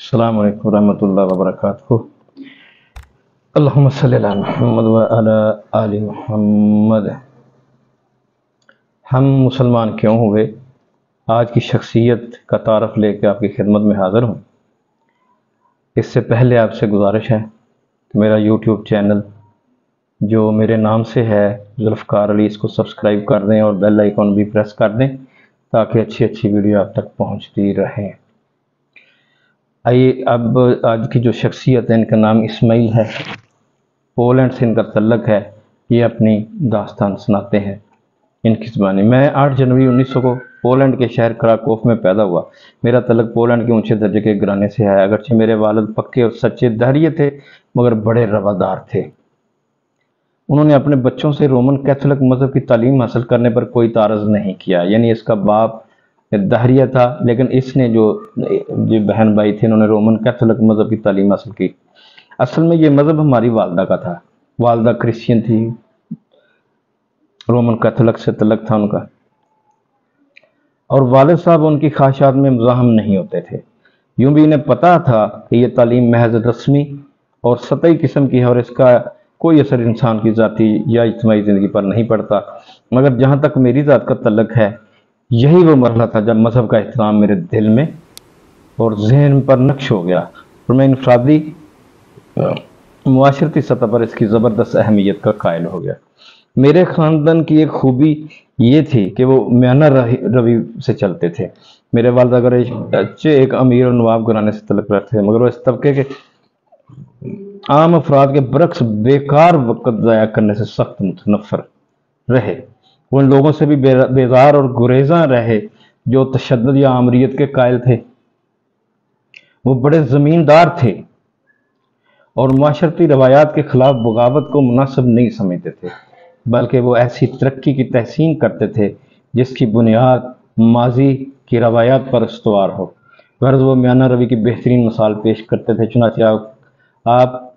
अल्लाम वरहमतुल्लाहि वबरकातुहू अल्लाहुम्मा सल्लि अला मुहम्मद व अला आलि मुहम्मद हम मुसलमान क्यों हुए? आज की शख्सियत का तारफ़ लेकर आपकी खिदमत में हाज़िर हूँ। इससे पहले आपसे गुजारिश है कि मेरा यूट्यूब चैनल जो मेरे नाम से है, जुल्फ़कार अली, इसको सब्सक्राइब कर दें और बेल आइकॉन भी प्रेस कर दें, ताकि अच्छी अच्छी वीडियो आप तक पहुँचती रहें। आइए अब आज की जो शख्सियत है, इनका नाम इस्माइल है। पोलैंड से इनका तल्लक है। ये अपनी दास्तान सुनाते हैं इनकी ज़बानी। मैं 8 जनवरी 1900 को पोलैंड के शहर कराकोफ में पैदा हुआ। मेरा तलक पोलैंड के ऊँचे दर्जे के घराने से है अगरचे मेरे वालद पक्के और सच्चे दहरिए थे, मगर बड़े रवादार थे। उन्होंने अपने बच्चों से रोमन कैथोलिक मज़हब की तालीम हासिल करने पर कोई तारज़ नहीं किया। यानी इसका बाप दहरिया था, लेकिन इसने जो जो बहन भाई थे उन्होंने रोमन कैथोलिक मज़हब की तालीम हासिल की। असल में ये मज़हब हमारी वालदा का था। वालदा क्रिश्चियन थी। रोमन कैथोलिक से तलक था उनका। और वालद साहब उनकी ख्वाहिशात में मुजाहम नहीं होते थे। यूँ भी इन्हें पता था कि यह तालीम महज रस्मी और सतही किस्म की है और इसका कोई असर इंसान की ज़ाती या इज्तमाही ज़िंदगी पर नहीं पड़ता। मगर जहाँ तक मेरी ज़ात का तलक है यही वो मरला था जब मज़हब का एहतराम मेरे दिल में और जहन पर नक्श हो गया। और मैं इनफरादी माशरती सतह पर इसकी ज़बरदस्त अहमियत का कायल हो गया। मेरे ख़ानदान की एक खूबी ये थी कि वो म्याना रवि से चलते थे। मेरे वालद अगर अच्छे एक अमीर और नवाब घराने से तलक रखते थे, मगर वो इस तबके के आम अफराद के बरक्स बेकार वक़्त ज़ाया करने से सख्त मुतनफ़र रहे। उन लोगों से भी बेजार और गुरेजा रहे जो तशद या आमरीत के कायल थे। वो बड़े ज़मींदार थे और माशरती रवायात के ख़िलाफ़ बगावत को मुनासिब नहीं समझते थे बल्कि वो ऐसी तरक्की की तहसीन करते थे जिसकी बुनियाद माजी की रवायात पर इस्तवार हो। गर्ज वो म्याना रवि की बेहतरीन मिसाल पेश करते थे चुनाचे आप,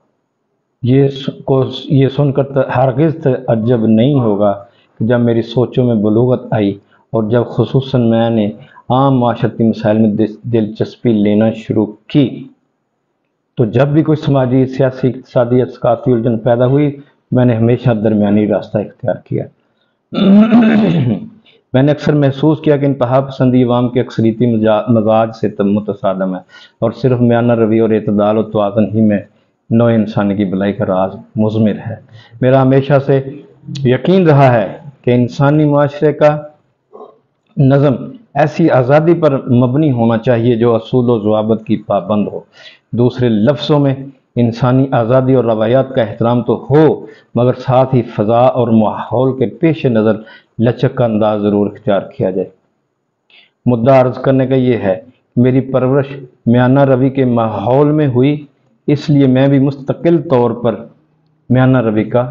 ये को ये सुनकर हरगिज़ अजब नहीं होगा जब मेरी सोचों में बलूगत आई और जब खसूस मैंने आम माशरती मसाइल में दिलचस्पी लेना शुरू की तो जब भी कोई समाजी, सियासी इकसादी या उलझन पैदा हुई, मैंने हमेशा दरमियानी रास्ता इख्तियार किया। मैंने अक्सर महसूस किया कि इंतहा पसंदी अवाम के अक्सरीती मजाज से मुतसादम है और सिर्फ़ म्याना रवि और अतदाल और तोज़न ही में नौ इंसानी की भलाई का राज मुजमिर है। मेरा हमेशा से यकीन रहा है कि इंसानी माशरे का नज़म ऐसी आज़ादी पर मबनी होना चाहिए जो असूल व जवाबत की पाबंद हो। दूसरे लफ्ज़ों में, इंसानी आज़ादी और रवायात का एहतराम तो हो, मगर साथ ही फ़ज़ा और माहौल के पेश नज़र लचक का अंदाज ज़रूर इख्तियार किया जाए। मुद्दा अर्ज़ करने का ये है, मेरी परवरिश म्याना रवि के माहौल में हुई, इसलिए मैं भी मुस्तकिल तौर पर म्याना रवि का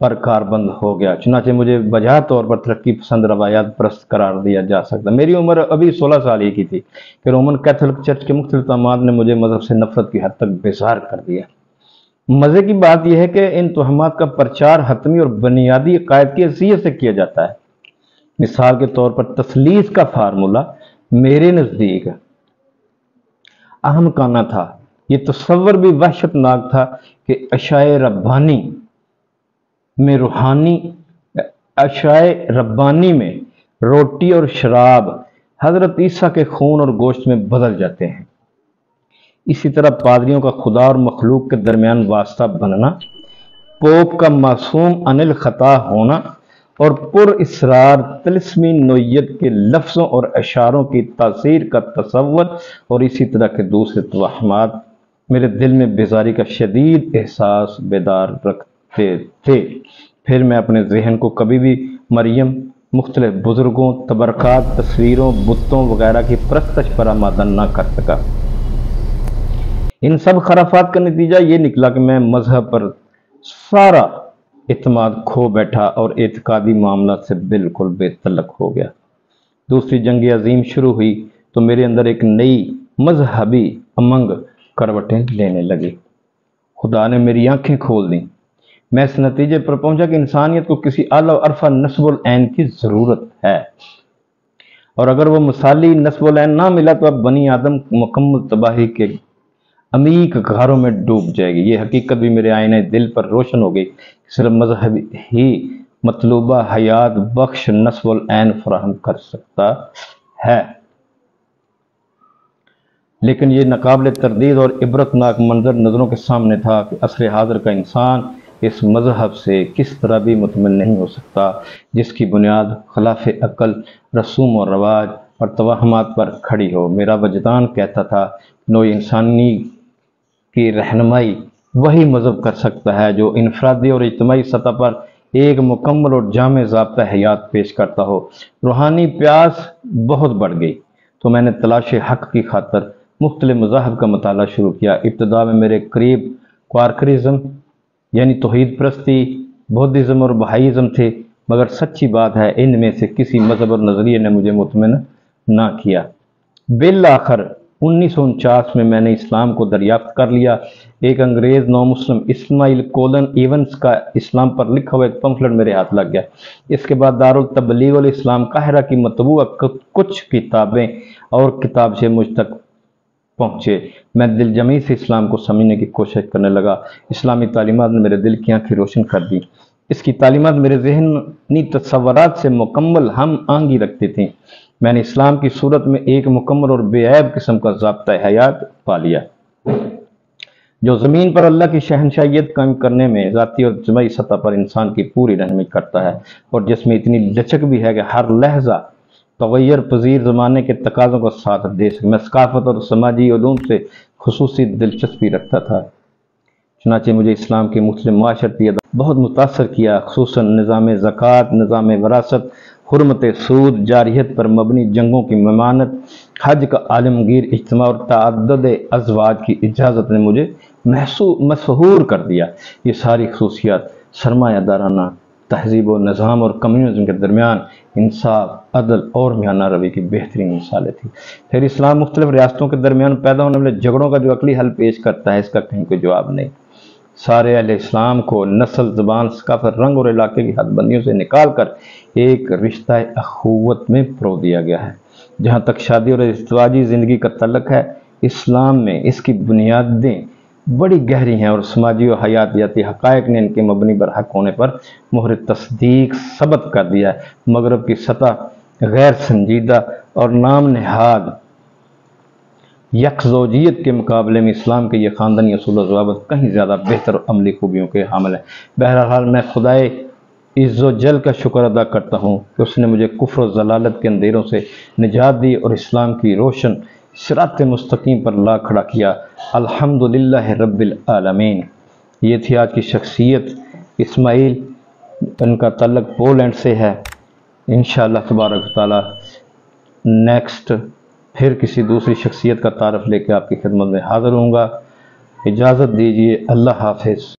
पर कारबंद हो गया। चुनाचे मुझे बजा तौर पर तरक्की पसंद रवायात प्रस्त करार दिया जा सकता। मेरी उम्र अभी 16 साल ही की थी कि रोमन कैथोलिक चर्च के मुख्त तमाद ने मुझे मज़हब से नफरत की हद तक बेजार कर दिया। मज़े की बात यह है कि इन तहमत का प्रचार हतमी और बुनियादी कायद की हैसियत से किया जाता है। मिसाल के तौर पर तसलीस का फार्मूला मेरे नज़दीक अहम काना था। ये तस्वर भी वहशतनाक था कि अशाए रब्बानी में रूहानी, अशाए रब्बानी में रोटी और शराब हज़रत ईसा के खून और गोश्त में बदल जाते हैं। इसी तरह पादरियों का खुदा और मखलूक के दरमियान वास्ता बनना, पोप का मासूम अनिल ख़ता होना और पुर इसरार तलस्मी नोयत के लफ्ज़ों और अशारों की तासीर का तस्वर और इसी तरह के दूसरे तोहमात मेरे दिल में बेजारी का शदीद एहसास बेदार रख थे फिर मैं अपने जहन को कभी भी मरियम, मुख्तलिफ़ बुज़ुर्गों, तबरक़ात, तस्वीरों, बुतों वगैरह की प्रस्तश पर आमादन ना कर सका। इन सब खराफात का नतीजा ये निकला कि मैं मज़हब पर सारा अतमाद खो बैठा और एतकादी मामला से बिल्कुल बेतलक हो गया। दूसरी जंग अजीम शुरू हुई तो मेरे अंदर एक नई मजहबी अमंग करवटें लेने लगी। खुदा ने मेरी आँखें खोल दी। मैं इस नतीजे पर पहुँचा कि इंसानियत को किसी अला अरफा नस्बुल ऐन की ज़रूरत है। और अगर वो मिसाली नस्बुलैन ना मिला तो अब बनी आदम मुकम्मल तबाही के अमीक घरों में डूब जाएगी। ये हकीकत भी मेरे आईने दिल पर रोशन हो गई सिर्फ़ मज़हब ही मतलूबा हयात बख्श नस्ल ऐन फ्राहम कर सकता है। लेकिन ये नाकबिल तरदीद और इबरतनाक मंजर नज़रों के सामने था कि असर हाजिर का इंसान इस मज़हब से किस तरह भी मुतमिन नहीं हो सकता, जिसकी बुनियाद खिलाफ अकल, रसूम और रवाज और तवाहमात पर खड़ी हो। मेरा वजदान कहता था, नो इंसानी की रहनमाई वही मज़हब कर सकता है, जो इनफरादी और इजतमाही सतह पर एक मुकम्मल और जाम जबता हयात पेश करता हो। रूहानी प्यास बहुत बढ़ गई तो मैंने तलाश हक की खातर मुख्तलि मजाहब का मताल शुरू किया। इब्तदा में मेरे करीब क्वारकरिज़म यानी तोहद प्रस्ती, बौद्धिज़्म और बहाईज़म थे, मगर सच्ची बात है, इनमें से किसी मज़हब और नज़रिए ने मुझे मुतमिन ना किया। बिल आखिर उन्नीस सौ उनचास में मैंने इस्लाम को दरियाफ्त कर लिया। एक अंग्रेज़ नौ मुस्लिम इस्माइल कोलन इवेंट्स का इस्लाम पर लिखा हुआ एक पंफलेट मेरे हाथ लग गया। इसके बाद दारुल तबलीग इस्लाम, काहरा की मतबू कुछ किताबें और किताब से मुझ तक पहुँचे। मैं दिल जमी से इस्लाम को समझने की कोशिश करने लगा। इस्लामी तालीमत ने मेरे दिल की आँखें रोशन कर दी। इसकी तालीमत मेरे जहनी तस्वरत से मुकम्मल हम आंगी रखती थी। मैंने इस्लाम की सूरत में एक मुकम्मल और बेऐब किस्म का जबता हयात पा लिया। जो ज़मीन पर अल्लाह की शहनशाहियत कायम करने में ज़ाती और जमई सतह पर इंसान की पूरी रहनमी करता है और जिसमें इतनी लचक भी है कि हर लहजा तगैर पजीर ज़माने के तकाज़ों का साथ दे सके मैं सकाफत और समाजी ूम से खसूस दिलचस्पी रखता था। चनाचे मुझे इस्लाम की मुस्लिम माशरती बहुत मुतासर किया खसूस निज़ाम ज़क़़त निज़ाम वरासत, हरमत सूद, जारियत पर मबनी जंगों की ममानत, हज का आलमगीर इज्तम और तद अजवाज की इजाज़त ने मुझे महसूस मशहूर कर दिया। ये सारी खसूसियात सरमायादाराना तहजीब व निज़ाम और कम्युनिज़म के दरमियान इंसाफ, अदल और मियाना रवि की बेहतरीन मिसालें थी। फिर इस्लाम मुख्तलिफ़ रियासतों के दरमियान पैदा होने वाले झगड़ों का जो अकली हल पेश करता है, इसका कहीं कोई जवाब नहीं। सारे अल इस्लाम को नस्ल, ज़बान, सकाफत, रंग और इलाके की हदबंदियों से निकाल कर एक रिश्ता अखूवत में प्रो दिया गया है, जहाँ तक शादी और इस्तवाजी ज़िंदगी का तलक है। इस्लाम में इसकी बुनियादें बड़ी गहरी हैं और समाजी और हयातियाती हक़ ने इनके मबनी पर हक होने पर मोहर तस्दीक सबत कर दिया है। मगरब की सतह गैर संजीदा और नाम नहाद यकजोजियत के मुकाबले में इस्लाम के ये ख़ानदानी असूल जवाबत कहीं ज़्यादा बेहतर अमली खूबियों के हामिल है। बहरहाल, मैं खुदाए इज़्ज़ो जल का शुक्र अदा करता हूँ कि उसने मुझे कुफर जलालत के अंधेरों से निजात दी और इस्लाम की रोशन सरात मुस्तकीम पर ला खड़ा किया, अल्हम्दुलिल्लाह रब्बिल आलमीन। ये थी आज की शख्सियत इस्माइल, इनका तल्लक पोलैंड से है। इन तबारक ताली नेक्स्ट फिर किसी दूसरी शख्सियत का तारफ़ लेकर आपकी खिदमत में हाज़िर हूँगा इजाज़त दीजिए, अल्लाह हाफिज़।